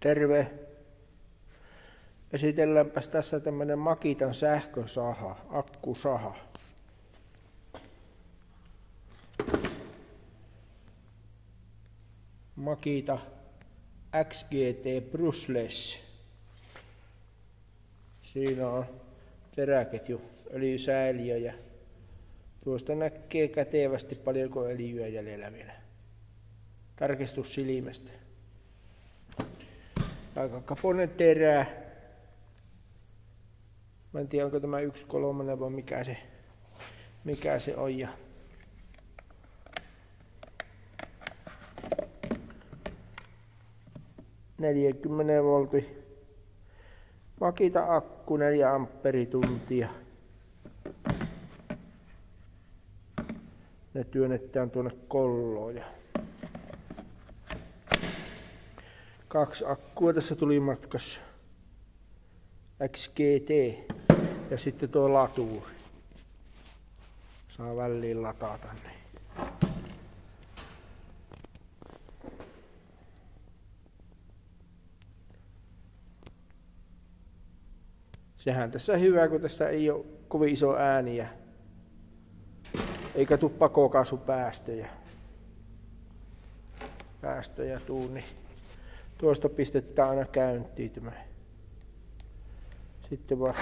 Terve! Esitelläänpäs tässä tämmönen Makitan sähkösaha, akkusaha. Makita XGT Bruceless. Siinä on teräketju, öljysäiliö ja tuosta näkee kätevästi paljonko öljyä jäljellä vielä. Tarkistus silmästä. Aika kaponen terä. Mä en tiedä onko tämä yksi kolmonen vai mikä se, mikä se on. Ja 40 voltti vakita akku 4 amperituntia. Ne työnnetään tuonne kolloon. Ja kaksi akkua tässä tuli matkassa. XGT ja sitten tuo latuuri. Saa väliin latata ne. Sehän tässä hyvä, kun tästä ei ole kovin iso ääniä. Eikä tuu pakokaasupäästöjä. Päästöjä tuu, niin tuosta pistetään aina käyntiin tämä. Sitten vaan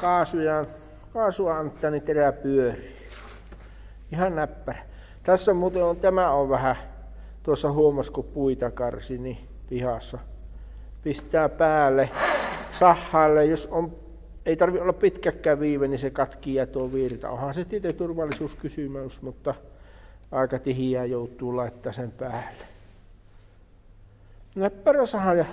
kaasuja, kaasua antaa, niin terä pyörii. Ihan näppärä. Tässä muuten on, tämä on vähän, tuossa huomas kun puita karsi, niin pihassa pistää päälle sahalle, jos on, ei tarvi olla pitkäkään viive, niin se katkii ja tuo virta. Onhan se tietenkin turvallisuuskysymys, mutta aika tihiä joutuu laittaa sen päälle. Näppärä ja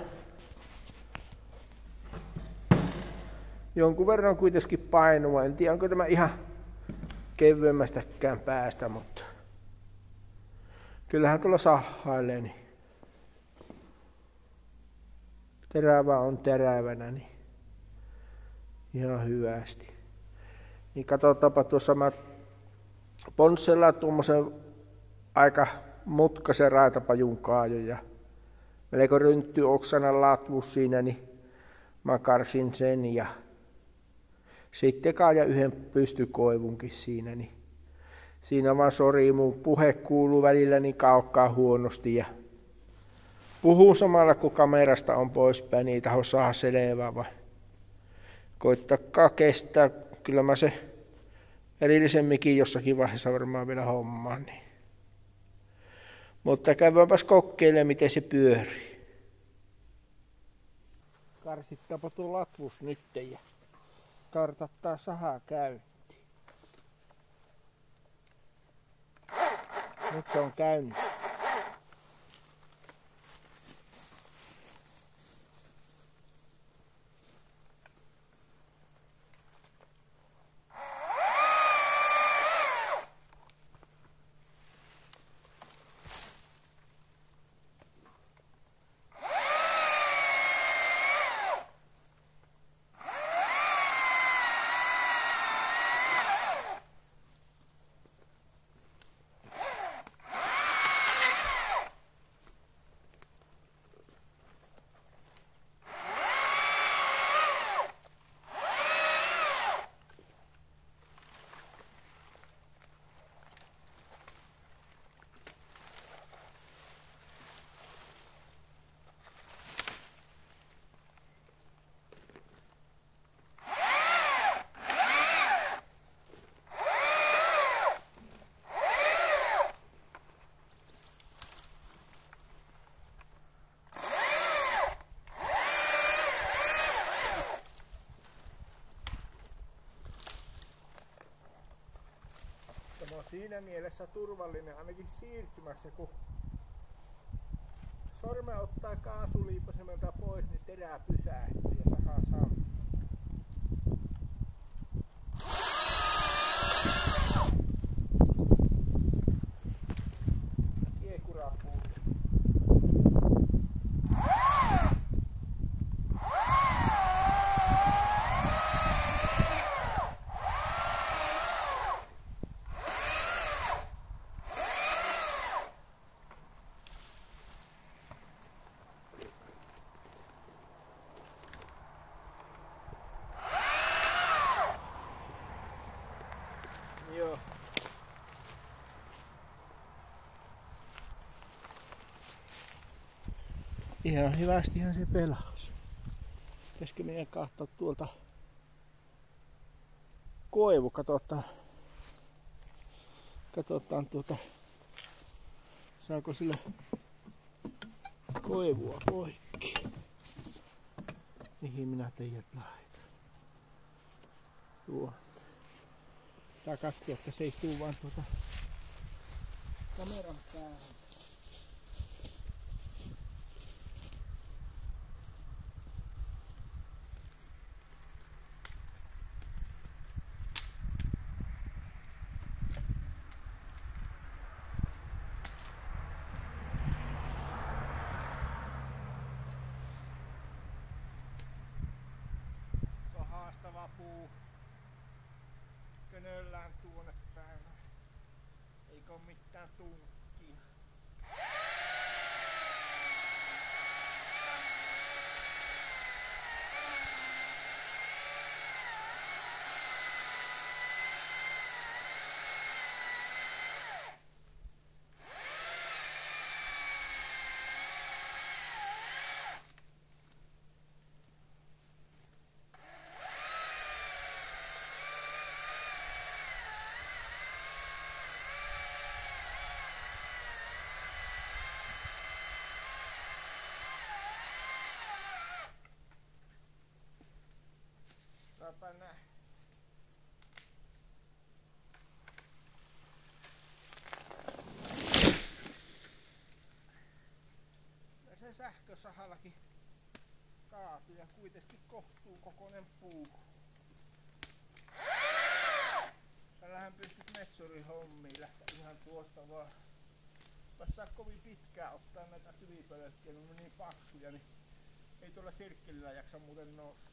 jonkun verran kuitenkin painua. En tiedä, onko tämä ihan kevyemmästäkään päästä, mutta kyllähän tuolla sahailee, niin terävä on terävänä, niin ihan hyvästi. Niin katsotaanpa tuossa mä ponssella tuommoisen aika mutkaisen raitapajun kaajo ja melko ryntty oksana latvuus siinä, niin mä karsin sen ja sitten kaaja yhden pystykoivunkin siinä, niin siinä vaan sori, mun puhe kuuluu välillä niin kaukkaa huonosti ja puhuu samalla kun kamerasta on poispäin, niin taho saada selvää vai koittakaa kestää. Kyllä mä se erillisen mikin jossakin vaiheessa varmaan vielä hommaan. Niin. Mutta käydäänpäs kokeilemaan, miten se pyörii. Karsittaapa tuo latvus nyt ja kartattaa sahaa käyntiin. Nyt se on käynnissä. on siinä mielessä turvallinen ainakin siirtymässä, kun sorme ottaa kaasuliipasemelta pois, niin terää pysähtyy ja sahaa sammuu. Ihan hyvästihän se pelasi. Pitäisikö meidän katsoa tuolta koivu, katsotaan. Katsotaan tuota, saako sille koivua poikki. Mihin minä teidät laitan? Tuo. Tää katsoa, että se ei tuu vaan tuota kameran päähän. Se on haastava puu. Könöllään tuonne päin. Eikä oo mitään tunkkia. Saapa nähdä. Ja se sähkösahallakin kaatui ja kuitenkin kohtuu kokonen puu. Tällähän pystyis metsurihommiin lähteä ihan tuosta vaan. Jos saa kovin pitkään ottaa näitä tyvipölkkiä, ne on niin paksuja, niin ei tuolla sirkkelillä jaksa muuten nostaa.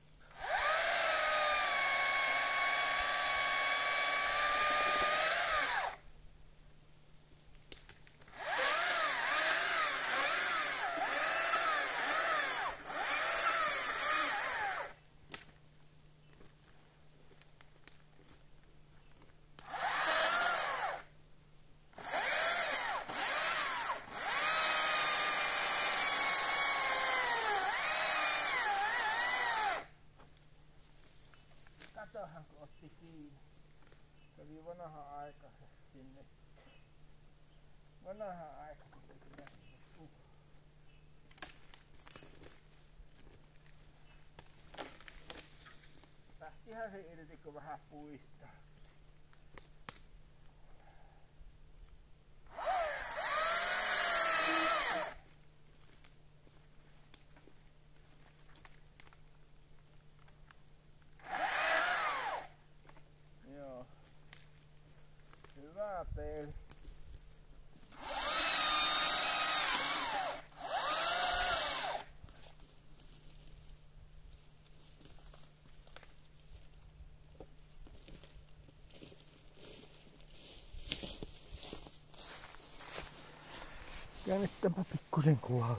Katohan kun otti kiinni. Kävi vanha aika sinne. Vanha aika se kyllä sinne tuu. Lähtihän se irti kun vähän puistaa. Käännetäänpä pikkusen kuvaa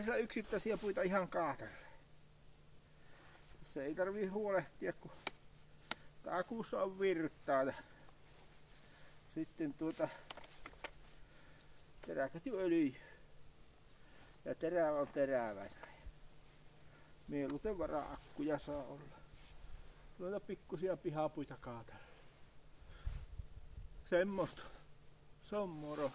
Siellä yksittäisiä puita ihan kaatella. Se ei tarvii huolehtia, kun takuussa on virtaa. Sitten tuota teräketjuöljy. Ja terävä on terävä. Mieluiten vara-akkuja saa olla. Noita pikkusia pihapuita kaatella. Semmosta. Se on moro.